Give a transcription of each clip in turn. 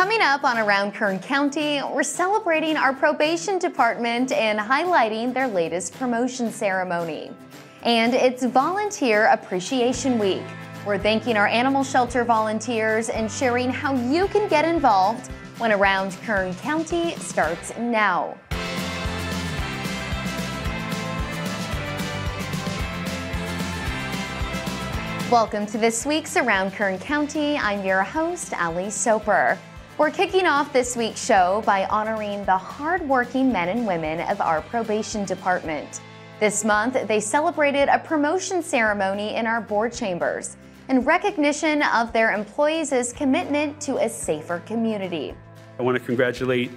Coming up on Around Kern County, we're celebrating our probation department and highlighting their latest promotion ceremony. And it's Volunteer Appreciation Week. We're thanking our animal shelter volunteers and sharing how you can get involved when Around Kern County starts now. Welcome to this week's Around Kern County. I'm your host, Ali Soper. We're kicking off this week's show by honoring the hardworking men and women of our probation department. This month, they celebrated a promotion ceremony in our board chambers in recognition of their employees' commitment to a safer community. I want to congratulate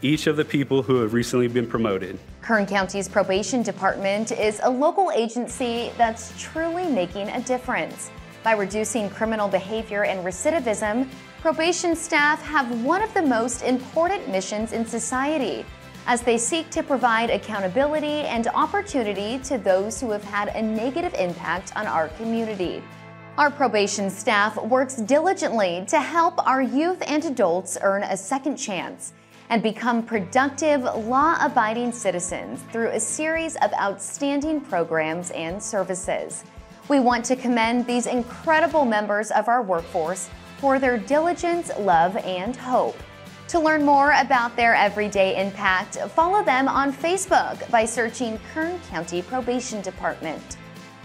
each of the people who have recently been promoted. Kern County's probation department is a local agency that's truly making a difference. By reducing criminal behavior and recidivism, probation staff have one of the most important missions in society as they seek to provide accountability and opportunity to those who have had a negative impact on our community. Our probation staff works diligently to help our youth and adults earn a second chance and become productive, law abiding citizens through a series of outstanding programs and services. We want to commend these incredible members of our workforce for their diligence, love, and hope. To learn more about their everyday impact, follow them on Facebook by searching Kern County Probation Department.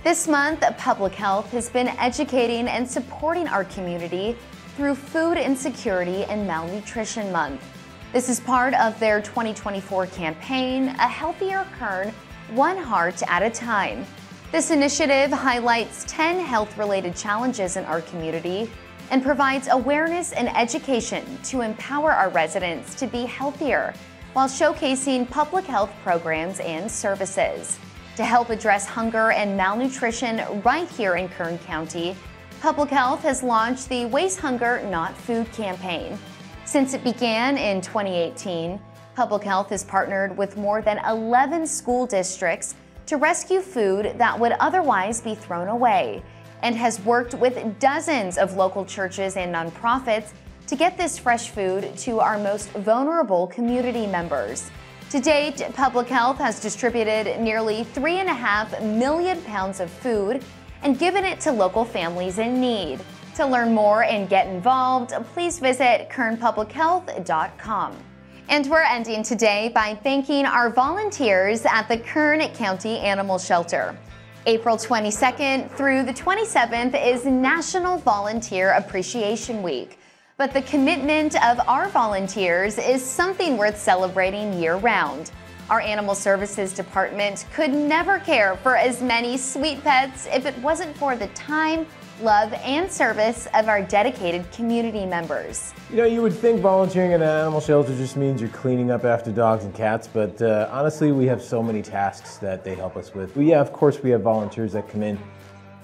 This month, Public Health has been educating and supporting our community through Food Insecurity and Malnutrition Month. This is part of their 2024 campaign, A Healthier Kern, One Heart at a Time. This initiative highlights 10 health related challenges in our community and provides awareness and education to empower our residents to be healthier while showcasing public health programs and services. To help address hunger and malnutrition right here in Kern County, Public Health has launched the Waste Hunger Not Food campaign. Since it began in 2018, Public Health has partnered with more than 11 school districts to rescue food that would otherwise be thrown away and has worked with dozens of local churches and nonprofits to get this fresh food to our most vulnerable community members. To date, Public Health has distributed nearly 3.5 million pounds of food and given it to local families in need. To learn more and get involved, please visit kernpublichealth.com. And we're ending today by thanking our volunteers at the Kern County Animal Shelter. April 22nd through the 27th is National Volunteer Appreciation Week. But the commitment of our volunteers is something worth celebrating year round. Our Animal Services Department could never care for as many sweet pets if it wasn't for the time, love, and service of our dedicated community members. You know, you would think volunteering at an animal shelter just means you're cleaning up after dogs and cats, but uh, honestly, we have so many tasks that they help us with. Yeah, of course, we have volunteers that come in.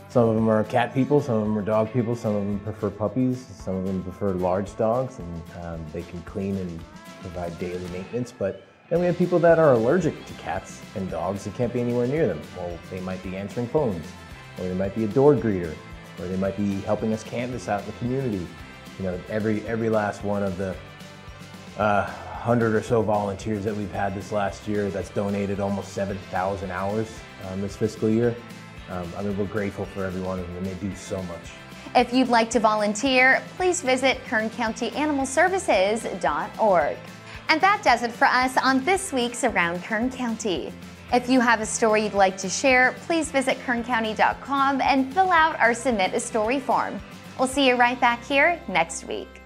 Some of them are cat people, some of them are dog people, some of them prefer puppies, some of them prefer large dogs, and um, they can clean and provide daily maintenance. But then we have people that are allergic to cats and dogs and can't be anywhere near them. Well, they might be answering phones, or they might be a door greeter, or they might be helping us canvas out in the community. You know, every every last one of the uh, hundred or so volunteers that we've had this last year that's donated almost 7,000 hours um, this fiscal year. Um, I mean, we're grateful for every one of them, and they do so much. If you'd like to volunteer, please visit kerncountyanimalservices.org. And that does it for us on this week's Around Kern County. If you have a story you'd like to share, please visit kerncounty.com and fill out our Submit a Story form. We'll see you right back here next week.